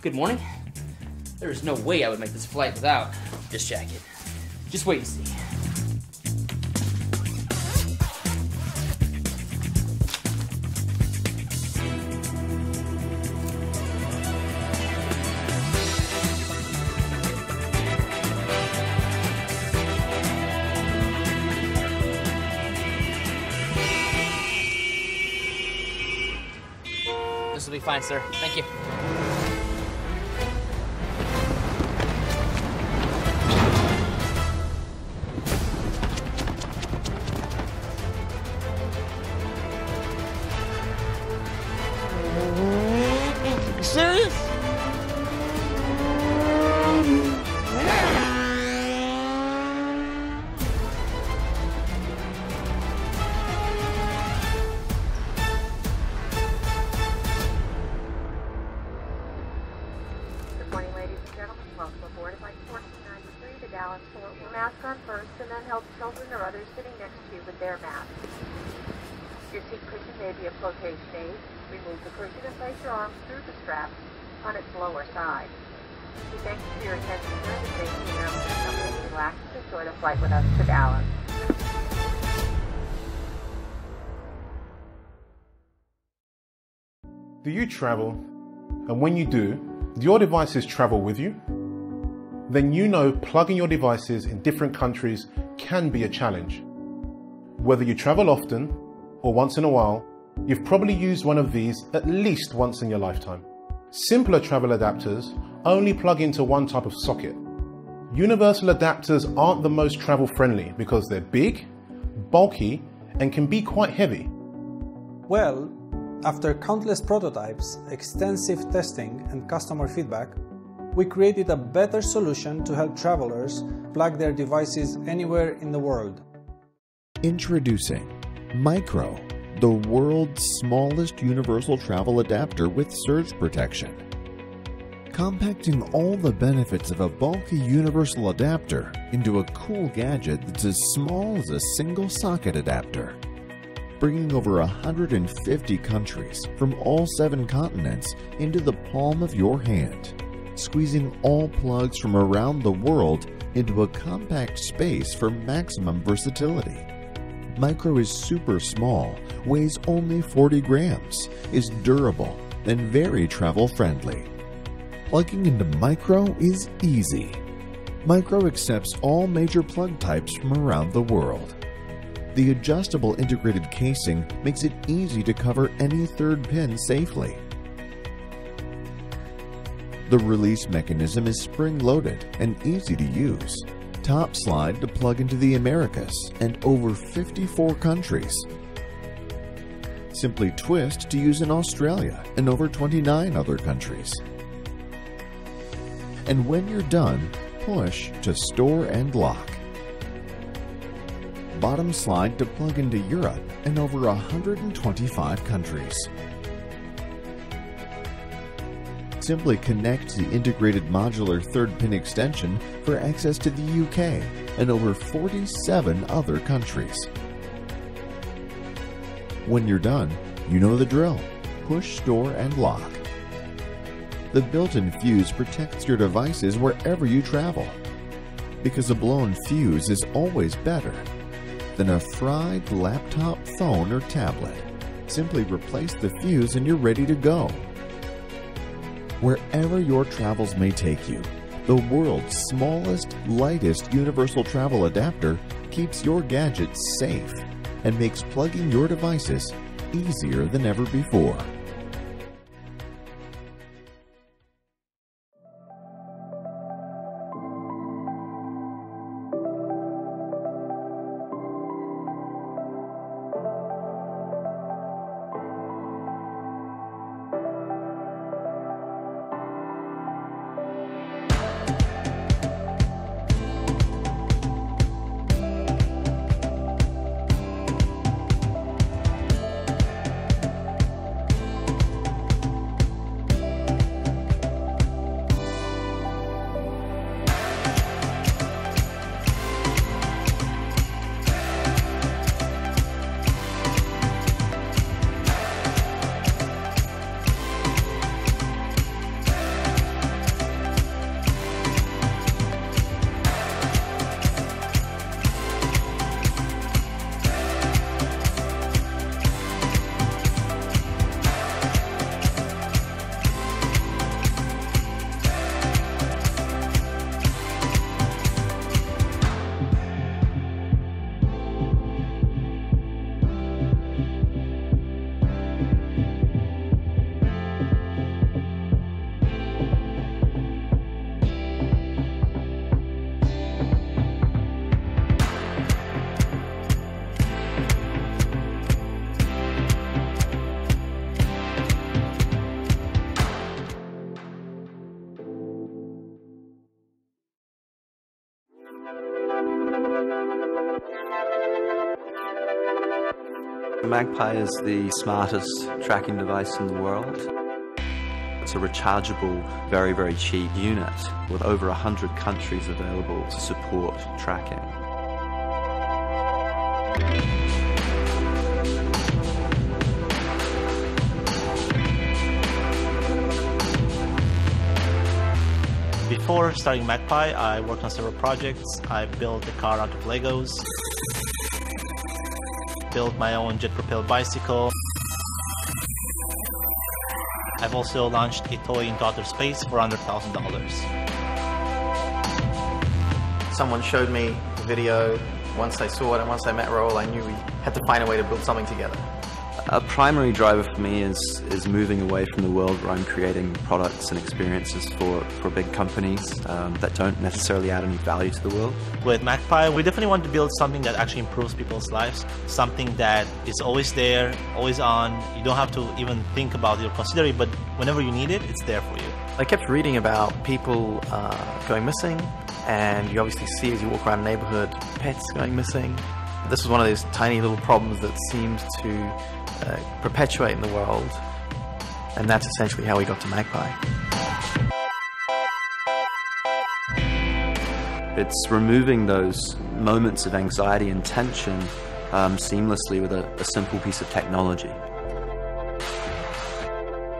Good morning. There is no way I would make this flight without this jacket. Just wait and see. This will be fine, sir. Thank you. 1493 to Dallas Fort Mask on first, and then help children or others sitting next to you with their masks. Your seat cushion may be a flotation aid. Remove the cushion and place your arms through the strap on its lower side. We thank you for your attention during the safety announcement. Come relax and enjoy the flight with us to Dallas. Do you travel? And when you do, do your devices travel with you? Then you know plugging your devices in different countries can be a challenge. Whether you travel often or once in a while, you've probably used one of these at least once in your lifetime. Simpler travel adapters only plug into one type of socket. Universal adapters aren't the most travel friendly because they're big, bulky, and can be quite heavy. Well, after countless prototypes, extensive testing, and customer feedback, we created a better solution to help travelers plug their devices anywhere in the world. Introducing Micro, the world's smallest universal travel adapter with surge protection. Compacting all the benefits of a bulky universal adapter into a cool gadget that's as small as a single socket adapter. Bringing over 150 countries from all seven continents into the palm of your hand. Squeezing all plugs from around the world into a compact space for maximum versatility. Micro is super small, weighs only 40 grams, is durable, and very travel friendly. Plugging into Micro is easy. Micro accepts all major plug types from around the world. The adjustable integrated casing makes it easy to cover any third pin safely. The release mechanism is spring loaded and easy to use. Top slide to plug into the Americas and over 54 countries. Simply twist to use in Australia and over 29 other countries. And when you're done, push to store and lock. Bottom slide to plug into Europe and over 125 countries. Simply connect the integrated modular third pin extension for access to the UK and over 47 other countries. When you're done, you know the drill. Push, store, and lock. The built-in fuse protects your devices wherever you travel. Because a blown fuse is always better than a fried laptop, phone, or tablet. Simply replace the fuse and you're ready to go. Wherever your travels may take you, the world's smallest, lightest universal travel adapter keeps your gadgets safe and makes plugging your devices easier than ever before. Magpie is the smartest tracking device in the world. It's a rechargeable, very, very cheap unit with over 100 countries available to support tracking. Before starting Magpie, I worked on several projects. I built a car out of Legos, built my own jet-propelled bicycle. I've also launched a toy into outer space for under $1,000. Someone showed me the video. Once I saw it and once I met Raoul, I knew we had to find a way to build something together. A primary driver for me is is moving away from the world where I'm creating products and experiences for, for big companies um, that don't necessarily add any value to the world. With Magpie, we definitely want to build something that actually improves people's lives, something that is always there, always on. You don't have to even think about it or consider it, but whenever you need it, it's there for you. I kept reading about people uh, going missing, and you obviously see as you walk around the neighborhood pets going missing. This was one of those tiny little problems that seems to uh, perpetuate in the world, and that's essentially how we got to Magpie. It's removing those moments of anxiety and tension um, seamlessly with a, a simple piece of technology.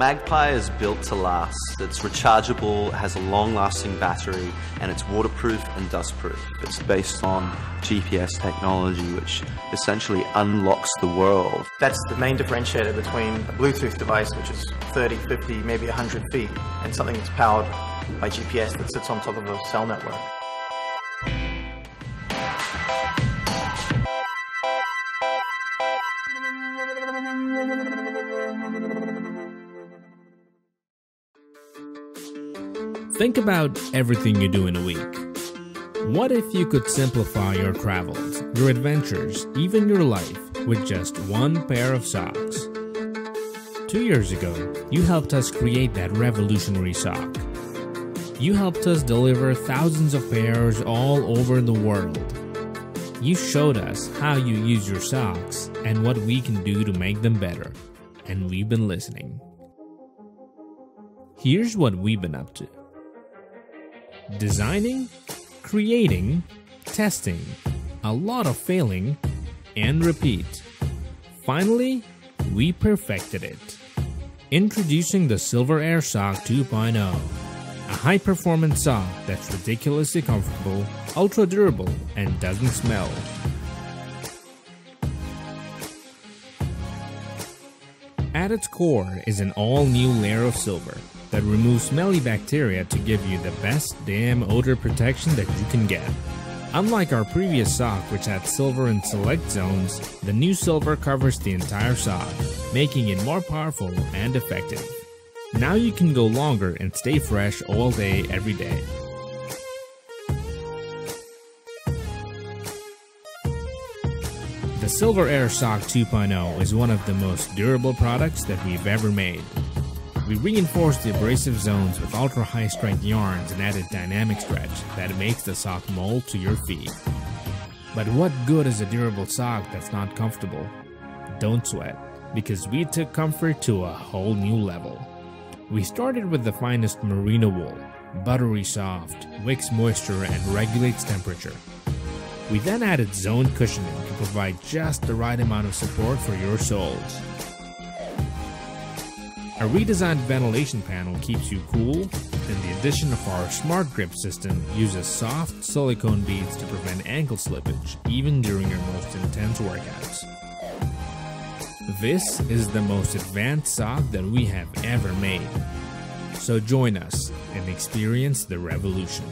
Magpie is built to last. It's rechargeable, has a long lasting battery, and it's waterproof and dustproof. It's based on GPS technology, which essentially unlocks the world. That's the main differentiator between a Bluetooth device, which is 30, 50, maybe 100 feet, and something that's powered by GPS that sits on top of a cell network. Think about everything you do in a week. What if you could simplify your travels, your adventures, even your life with just one pair of socks? Two years ago, you helped us create that revolutionary sock. You helped us deliver thousands of pairs all over the world. You showed us how you use your socks and what we can do to make them better, and we've been listening. Here's what we've been up to designing, creating, testing, a lot of failing, and repeat. Finally, we perfected it. Introducing the SilverAir Sock 2.0, a high performance sock that's ridiculously comfortable, ultra durable, and doesn't smell. At its core is an all new layer of silver that removes smelly bacteria to give you the best damn odor protection that you can get. Unlike our previous sock, which had silver in select zones, the new silver covers the entire sock, making it more powerful and effective. Now you can go longer and stay fresh all day, every day. The SilverAir Sock 2.0 is one of the most durable products that we've ever made. We reinforced the abrasive zones with ultra high strength yarns and added dynamic stretch that makes the sock mold to your feet. But what good is a durable sock that's not comfortable? Don't sweat, because we took comfort to a whole new level. We started with the finest merino wool, buttery soft, wicks moisture, and regulates temperature. We then added zone cushioning to provide just the right amount of support for your soles. A redesigned ventilation panel keeps you cool, and the addition of our Smart Grip system uses soft silicone beads to prevent ankle slippage even during your most intense workouts. This is the most advanced sock that we have ever made. So join us and experience the revolution.